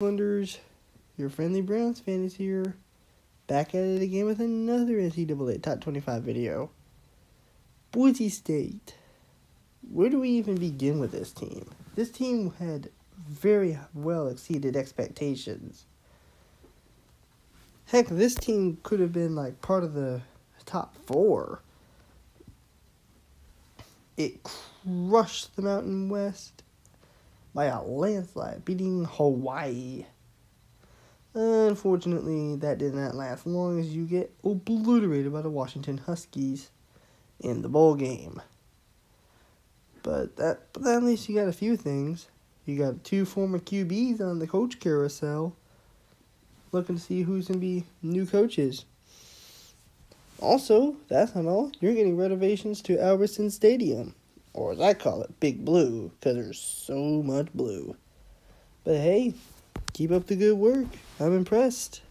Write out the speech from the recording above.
Wonders, your friendly Browns fan is here, back at it again with another NCAA Top 25 video. Boise State. Where do we even begin with this team? This team had very well exceeded expectations. Heck, this team could have been like part of the top four. It crushed the Mountain West by a landslide, beating Hawaii. Unfortunately, that did not last long as you get obliterated by the Washington Huskies in the bowl game. But that, but at least you got a few things. You got two former QBs on the coach carousel. Looking to see who's to be new coaches. Also, that's not all. You're getting renovations to Albertson Stadium or as I call it, Big Blue, because there's so much blue. But hey, keep up the good work. I'm impressed.